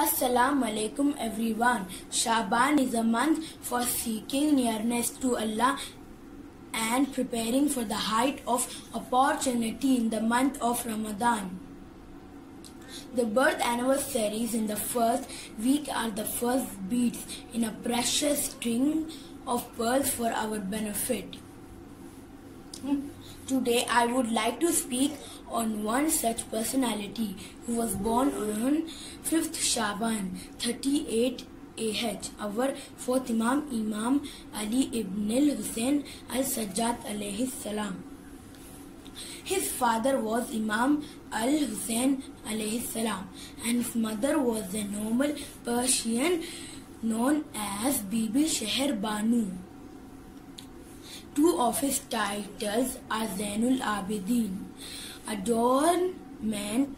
Assalamu alaikum everyone. Shaban is a month for seeking nearness to Allah and preparing for the height of opportunity in the month of Ramadan. The birth anniversaries in the first week are the first beads in a precious string of pearls for our benefit. Hmm. Today I would like to speak on one such personality who was born on 5th Shaban 38 AH, our fourth Imam Imam Ali ibn al-Hussein al-Sajjad alayhi salam. His father was Imam al-Hussein alayhi salam and his mother was a noble Persian known as Bibi Sheher Banu. Two of his titles are Zainul Abidin, adornment man